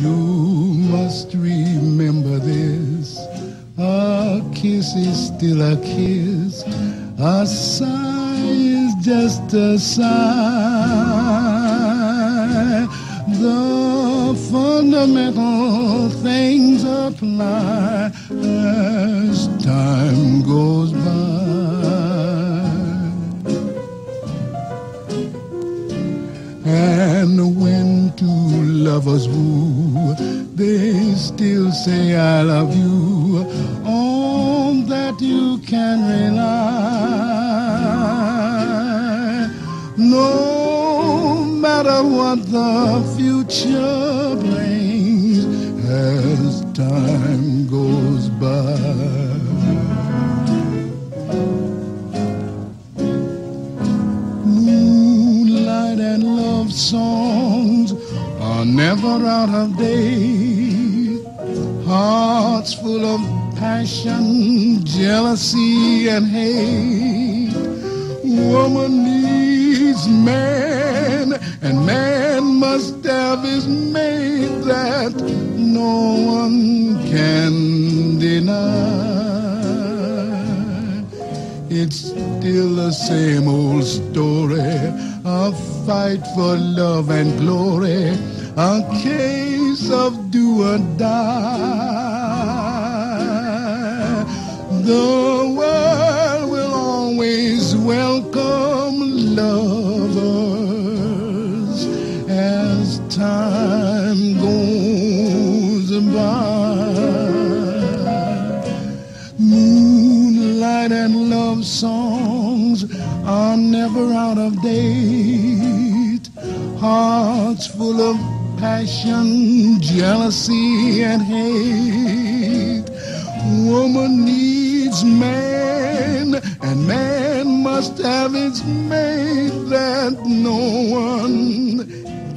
You must remember this. A kiss is still a kiss. A sigh is just a sigh. The fundamental things apply as time goes by. And when two lovers woo, they still say I love you. On that you can rely. No matter what the future brings as time goes by. Songs are never out of date. Hearts full of passion, jealousy, and hate. Woman needs man, and man must have his mate that no one can deny. It's still the same old story. A fight for love and glory. A case of do or die. The world will always welcome lovers as time goes by. Love songs are never out of date. Hearts full of passion, jealousy, and hate. Woman needs man, and man must have its mate that no one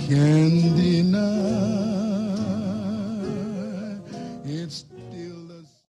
can.